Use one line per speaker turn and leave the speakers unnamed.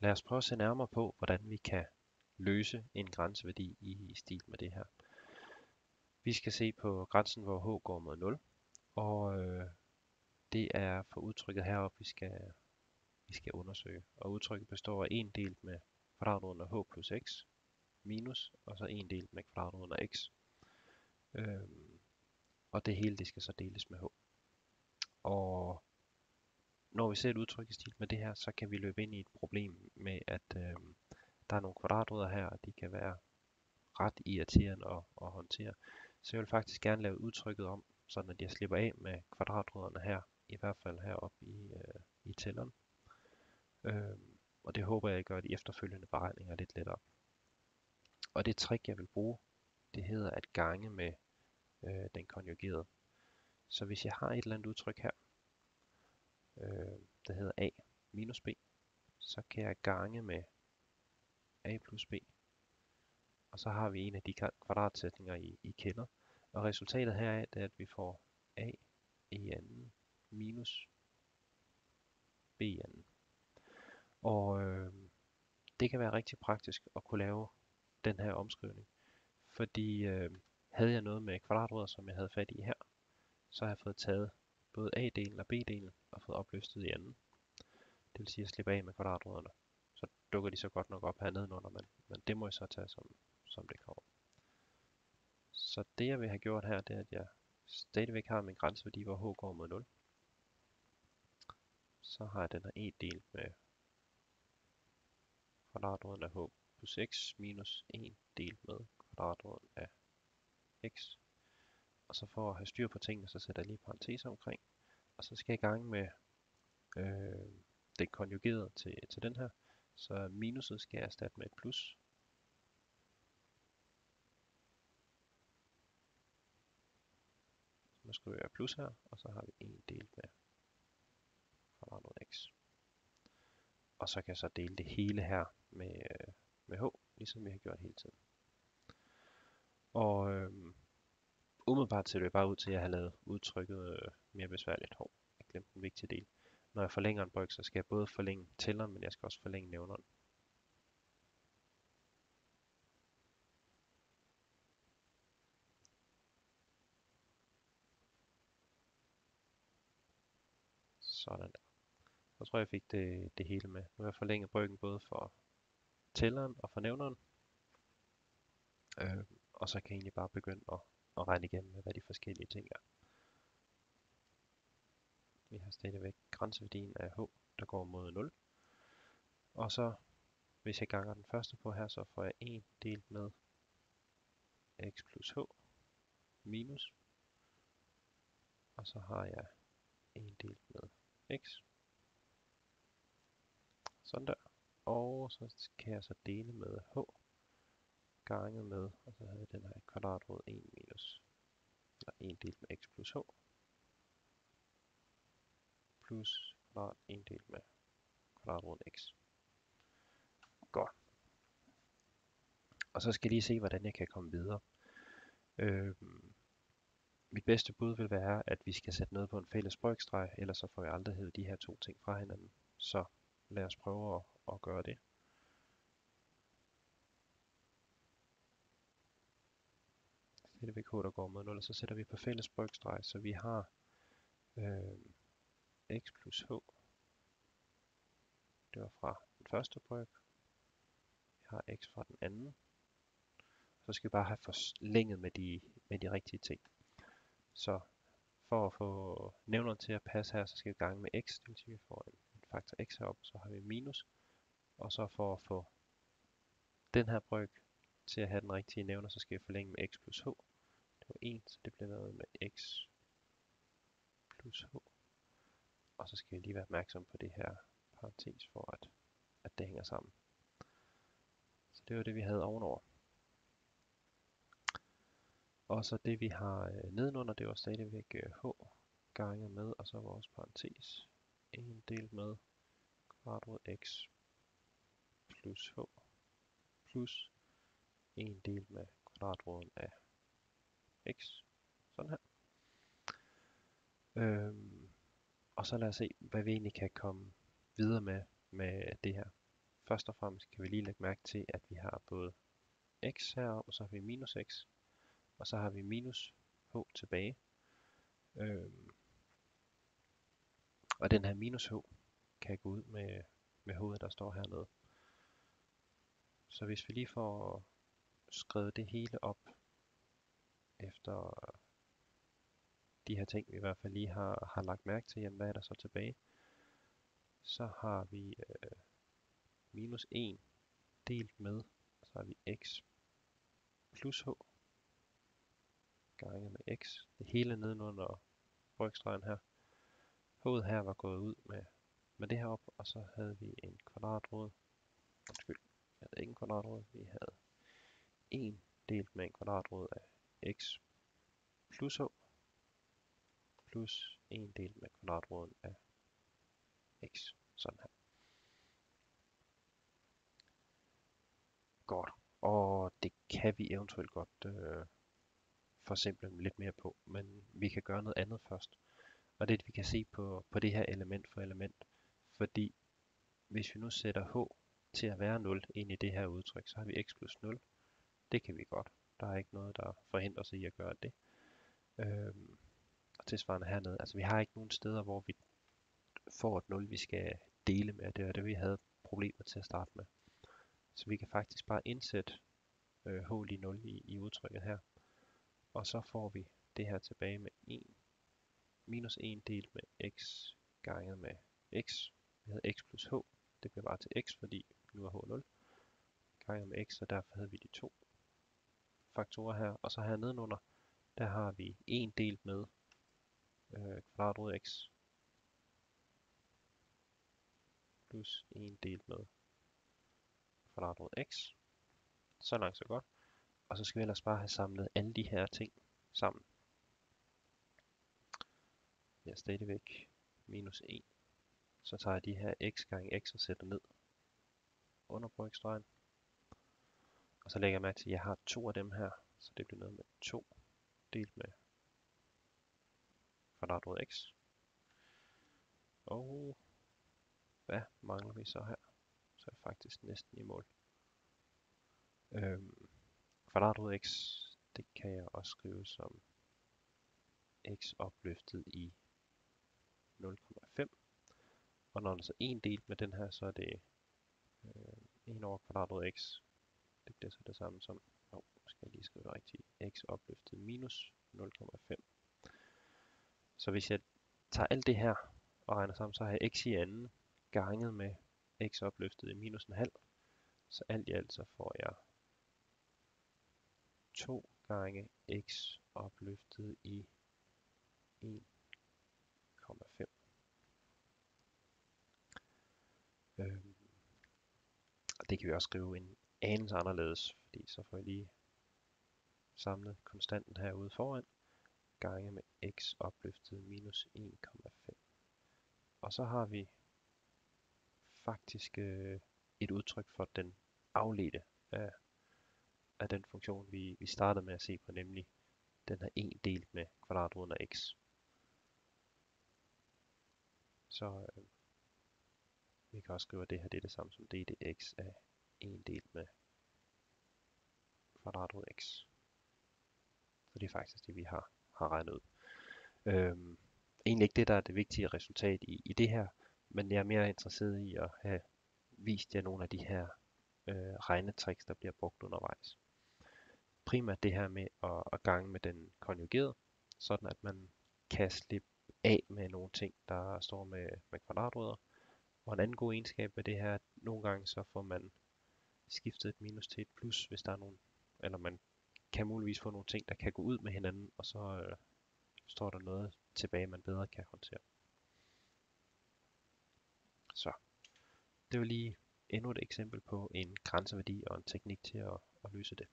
Lad os prøve at se nærmere på, hvordan vi kan løse en grænseværdi i stil med det her. Vi skal se på grænsen, hvor h går mod 0, og øh, det er for udtrykket heroppe, vi skal, vi skal undersøge. Og udtrykket består af en del med kvadratroden af h plus x minus, og så en del med kvadratroden af x. Øhm, og det hele det skal så deles med h. Og når vi ser et udtryk i stil med det her, så kan vi løbe ind i et problem med, at øh, der er nogle kvadratrødder her, og de kan være ret irriterende at, at håndtere. Så jeg vil faktisk gerne lave udtrykket om, så at jeg slipper af med kvadratrødderne her, i hvert fald heroppe i, øh, i tælleren. Øh, og det håber jeg gør de efterfølgende beregninger lidt lettere. Og det trick, jeg vil bruge, det hedder at gange med øh, den konjugerede. Så hvis jeg har et eller andet udtryk her, øh, der hedder a minus b, så kan jeg gange med a plus b. Og så har vi en af de kvadratsætninger i, i kender. Og resultatet her er, at vi får a i anden minus b i anden. Og øh, det kan være rigtig praktisk at kunne lave den her omskrivning. Fordi øh, havde jeg noget med kvadratrødder, som jeg havde fat i her, så har jeg fået taget både A-delen og B-delen og fået opløstet i anden. Det vil sige, at slippe af med kvadratrødderne. Så dukker de så godt nok op hernede under, men, men det må jeg så tage som, som det kommer. Så det jeg vil have gjort her, det er, at jeg stadigvæk har min grænseværdi, hvor h går mod 0. Så har jeg den her e delt med kvadratroden af h på 6 minus 1 delt med kvadratroden af x og så for at have styr på tingene, så sætter jeg lige parenteser omkring. Og så skal jeg i gang med øh, den konjugerede til, til den her. Så minuset skal jeg erstatte med et plus. Nu skriver jeg plus her, og så har vi en delt med kvadratet x. Og så kan jeg så dele det hele her med, øh, med h, ligesom vi har gjort hele tiden. Og øhm, umiddelbart ser det bare ud til, at jeg har lavet udtrykket øh, mere besværligt. Hov, jeg glemte en vigtig del. Når jeg forlænger en bryg, så skal jeg både forlænge tælleren, men jeg skal også forlænge nævneren. Sådan der. Så tror jeg, jeg fik det, det hele med. Nu har jeg forlænget bryggen både for tælleren og for nævneren. Øh, og så kan jeg egentlig bare begynde at og regne igennem med, hvad de forskellige ting er. Vi har stadigvæk grænseværdien af h, der går mod 0. Og så, hvis jeg ganger den første på her, så får jeg 1 delt med x plus h minus. Og så har jeg 1 delt med x. Sådan der. Og så kan jeg så dele med h ganget med, og så havde jeg den her kvadratrod 1 minus, eller 1 delt med x plus h, plus kvadrat 1 delt med kvadratrod x. Godt. Og så skal jeg lige se, hvordan jeg kan komme videre. Øhm, mit bedste bud vil være, at vi skal sætte noget på en fælles brøkstreg, ellers så får vi aldrig hævet de her to ting fra hinanden. Så lad os prøve at, at gøre det. K, der går mod 0, og så sætter vi på fælles brygstreg, så vi har øh, x plus h. Det var fra den første bryg. Vi har x fra den anden. Så skal vi bare have forlænget med de, med de rigtige ting. Så for at få nævneren til at passe her, så skal vi gange med x, det vil sige, at vi får en, en faktor x heroppe, så har vi minus. Og så for at få den her bryg til at have den rigtige nævner, så skal vi forlænge med x plus h på 1, så det bliver noget med x plus h. Og så skal jeg lige være opmærksom på det her parentes for, at, at det hænger sammen. Så det var det, vi havde ovenover. Og så det, vi har øh, nedenunder, det var stadigvæk øh, h gange med, og så vores parentes. 1 delt med kvadratrod x plus h plus 1 delt med kvadratroden af x. Sådan her. Øhm, og så lad os se, hvad vi egentlig kan komme videre med, med det her. først og fremmest kan vi lige lægge mærke til, at vi har både x heroppe, og så har vi minus x, og så har vi minus h tilbage. Øhm, og den her minus h kan gå ud med, med hovedet, der står hernede. Så hvis vi lige får skrevet det hele op efter de her ting, vi i hvert fald lige har, har lagt mærke til, jamen hvad er der så tilbage? Så har vi øh, minus 1 delt med, så har vi x plus h gange med x. Det hele nedenunder brygstregen her. H'et her var gået ud med, med det her op, og så havde vi en kvadratrod. Undskyld, vi havde ikke en kvadratrod, vi havde 1 delt med en kvadratrod af x plus h plus 1 del med kvadratroden af x. Sådan her. Godt. Og det kan vi eventuelt godt øh, forsimple lidt mere på, men vi kan gøre noget andet først. Og det er, at vi kan se på, på det her element for element. Fordi hvis vi nu sætter h til at være 0 ind i det her udtryk, så har vi x plus 0. Det kan vi godt. Der er ikke noget, der forhindrer sig i at gøre det. Øhm, og tilsvarende hernede. Altså vi har ikke nogen steder, hvor vi får et nul, vi skal dele med. Det var det, vi havde problemer til at starte med. Så vi kan faktisk bare indsætte øh, h lige 0 i, i udtrykket her. Og så får vi det her tilbage med 1 minus 1 delt med x ganget med x. Vi havde x plus h. Det bliver bare til x, fordi nu er h 0. Ganget med x, og derfor havde vi de to faktorer her. Og så her nedenunder, der har vi 1 delt med øh, kvadratrod x plus 1 delt med kvadratrod x. Så langt så godt. Og så skal vi ellers bare have samlet alle de her ting sammen. Jeg er stadigvæk minus 1. Så tager jeg de her x gange x og sætter ned under brygstregen. Og så lægger jeg mærke til, at jeg har to af dem her, så det bliver noget med 2 delt med kvadratrod x. Og hvad mangler vi så her? Så er jeg faktisk næsten i mål. Øhm, kvadratrod x, det kan jeg også skrive som x opløftet i 0,5. Og når der så er en delt med den her, så er det øh, 1 over kvadratrod x. Det bliver så det samme som, oh, skal jeg lige skrive rigtigt, x opløftet minus 0,5. Så hvis jeg tager alt det her og regner sammen, så har jeg x i anden ganget med x opløftet i minus en halv. Så alt i alt så får jeg 2 gange x opløftet i 1,5. Øhm, og det kan vi også skrive en anelse anderledes, fordi så får jeg lige samlet konstanten herude foran, gange med x opløftet minus 1,5. Og så har vi faktisk øh, et udtryk for den afledte af, af den funktion, vi, vi startede med at se på, nemlig den her 1 delt med kvadratroden af x. Så øh, vi kan også skrive, at det her det er det samme som ddx af 1 delt med kvadratrod x. Så det er faktisk det, vi har, har regnet ud. Øhm, egentlig ikke det, der er det vigtige resultat i, i det her, men jeg er mere interesseret i at have vist jer nogle af de her øh, regnetricks, der bliver brugt undervejs. Primært det her med at, at gange med den konjugerede, sådan at man kan slippe af med nogle ting, der står med, med kvadratrødder. Og en anden god egenskab ved det her, at nogle gange så får man skiftet et minus til et plus, hvis der er nogle, eller man kan muligvis få nogle ting, der kan gå ud med hinanden, og så øh, står der noget tilbage, man bedre kan håndtere. Så det var lige endnu et eksempel på en grænseværdi og en teknik til at, at løse det.